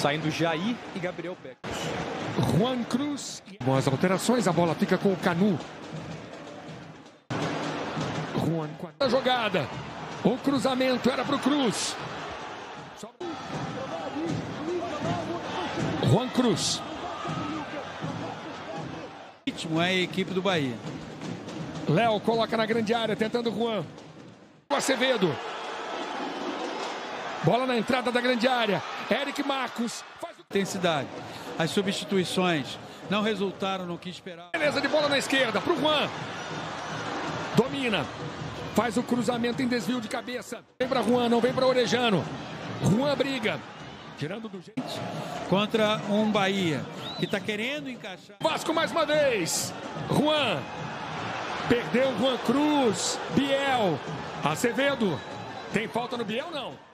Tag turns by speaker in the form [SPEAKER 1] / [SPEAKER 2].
[SPEAKER 1] Saindo Jair e Gabriel Peck.
[SPEAKER 2] Juan Cruz. Com as alterações, a bola fica com o Canu. Juan com a jogada. O cruzamento era para o Cruz. Juan Cruz.
[SPEAKER 3] ritmo é a equipe do Bahia.
[SPEAKER 2] Léo coloca na grande área, tentando Juan. O Acevedo. Bola na entrada da grande área. Eric Marcos. Faz.
[SPEAKER 3] Intensidade. As substituições não resultaram no que esperava.
[SPEAKER 2] Beleza de bola na esquerda para o Juan. Domina. Faz o cruzamento em desvio de cabeça. Vem para Juan, não vem para Orejano. Juan briga. Tirando do jeito.
[SPEAKER 3] Contra um Bahia que está querendo encaixar.
[SPEAKER 2] Vasco mais uma vez. Juan. Perdeu Juan Cruz. Biel. Acevedo. Tem falta no Biel, não?